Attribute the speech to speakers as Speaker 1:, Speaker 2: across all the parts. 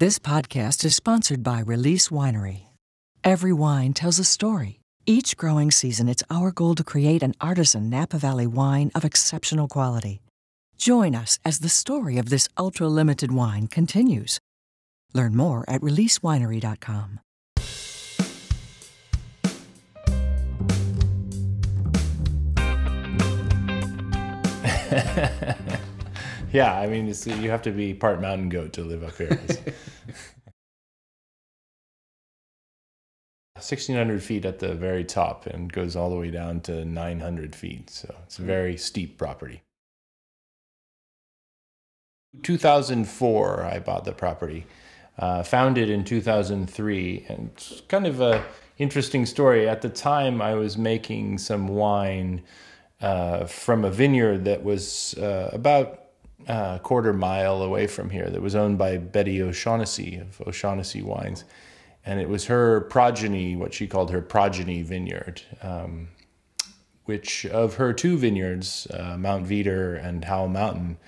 Speaker 1: This podcast is sponsored by Release Winery. Every wine tells a story. Each growing season, it's our goal to create an artisan Napa Valley wine of exceptional quality. Join us as the story of this ultra limited wine continues. Learn more at releasewinery.com.
Speaker 2: yeah, I mean, you have to be part mountain goat to live up here. 1600 feet at the very top and goes all the way down to 900 feet. So it's a very steep property. 2004, I bought the property. Uh, founded in 2003, and it's kind of a interesting story. At the time, I was making some wine uh, from a vineyard that was uh, about a quarter mile away from here. That was owned by Betty O'Shaughnessy of O'Shaughnessy Wines, and it was her progeny, what she called her progeny vineyard. Um, which of her two vineyards, uh, Mount Veeder and Howell Mountain,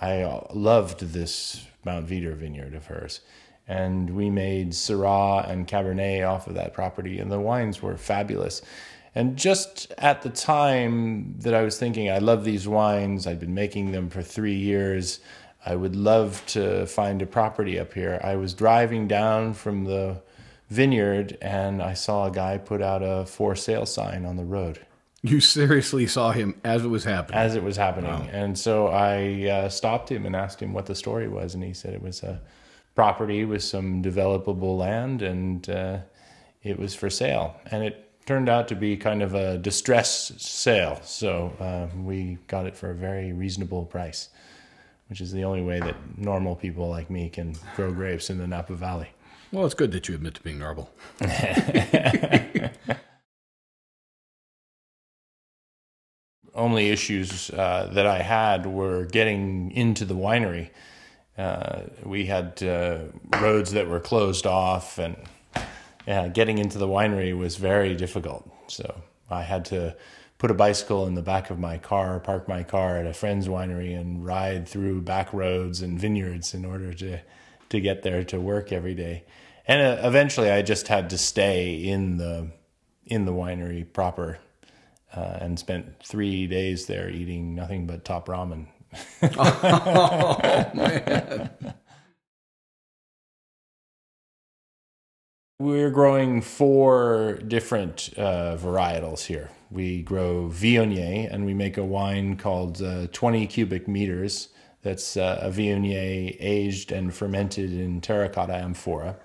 Speaker 2: I loved this Mount Veeder vineyard of hers. And we made Syrah and Cabernet off of that property, and the wines were fabulous. And just at the time that I was thinking, I love these wines, I'd been making them for three years. I would love to find a property up here. I was driving down from the vineyard and I saw a guy put out a for sale sign on the road.
Speaker 3: You seriously saw him as it was happening?
Speaker 2: As it was happening. Wow. And so I uh, stopped him and asked him what the story was. And he said it was a property with some developable land and uh, it was for sale. And it turned out to be kind of a distress sale. So uh, we got it for a very reasonable price, which is the only way that normal people like me can grow grapes in the Napa Valley.
Speaker 3: Well, it's good that you admit to being normal.
Speaker 2: only issues uh, that I had were getting into the winery. Uh, we had uh, roads that were closed off, and getting into the winery was very difficult. So I had to put a bicycle in the back of my car, park my car at a friend's winery, and ride through back roads and vineyards in order to to get there to work every day. And uh, eventually, I just had to stay in the in the winery proper uh, and spent three days there eating nothing but top ramen. oh, man. We're growing four different uh, varietals here. We grow Viognier, and we make a wine called uh, 20 cubic meters. That's uh, a Viognier aged and fermented in terracotta amphora.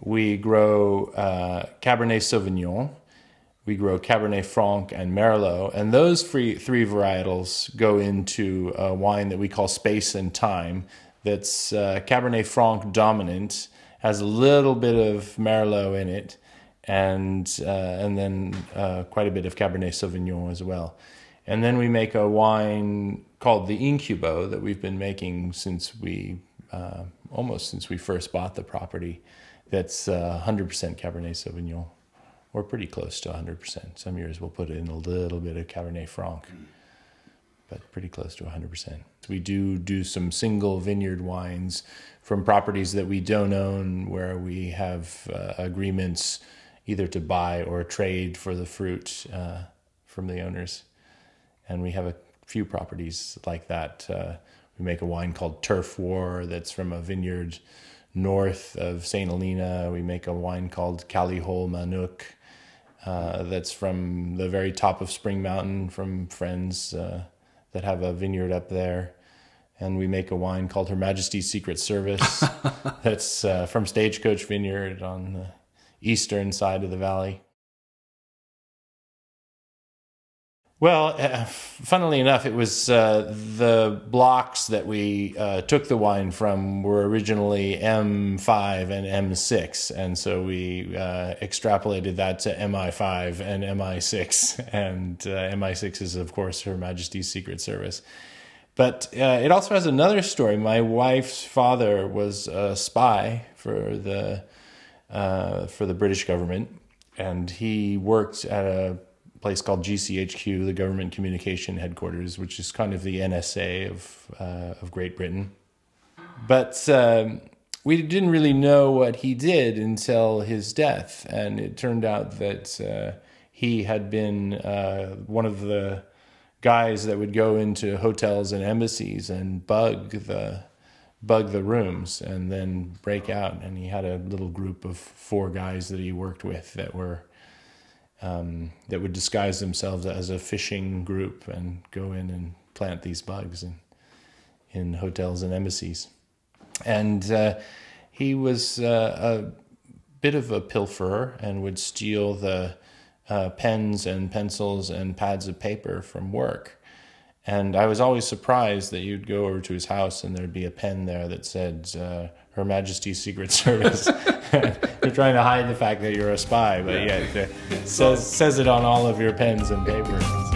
Speaker 2: We grow uh, Cabernet Sauvignon, we grow Cabernet Franc and Merlot, and those three, three varietals go into a wine that we call Space and Time. That's uh, Cabernet Franc dominant, has a little bit of Merlot in it, and uh, and then uh, quite a bit of Cabernet Sauvignon as well. And then we make a wine called the Incubo that we've been making since we uh, almost since we first bought the property. That's 100% uh, Cabernet Sauvignon or pretty close to 100%. Some years we'll put in a little bit of Cabernet Franc, but pretty close to 100%. We do do some single vineyard wines from properties that we don't own where we have uh, agreements either to buy or trade for the fruit uh, from the owners. And we have a few properties like that. Uh, we make a wine called Turf War that's from a vineyard north of St. Helena. We make a wine called Cali-Hole Manuk uh, that's from the very top of Spring Mountain from friends uh, that have a vineyard up there. And we make a wine called Her Majesty's Secret Service that's uh, from Stagecoach Vineyard on the eastern side of the valley. Well, uh, funnily enough, it was uh, the blocks that we uh, took the wine from were originally M5 and M6, and so we uh, extrapolated that to MI5 and MI6, and uh, MI6 is of course Her Majesty's Secret Service. But it also has another story. My wife's father was a spy for the for the British government, and he worked at a place called GCHQ, the Government Communication Headquarters, which is kind of the NSA of uh, of Great Britain. But um, we didn't really know what he did until his death, and it turned out that uh, he had been uh, one of the guys that would go into hotels and embassies and bug the bug the rooms and then break out. And he had a little group of four guys that he worked with that were um, that would disguise themselves as a fishing group and go in and plant these bugs in in hotels and embassies. And uh, he was uh, a bit of a pilferer and would steal the uh, pens and pencils and pads of paper from work. And I was always surprised that you'd go over to his house and there'd be a pen there that said uh, Her Majesty's Secret Service. you're trying to hide the fact that you're a spy, but yeah, it says, says it on all of your pens and paper.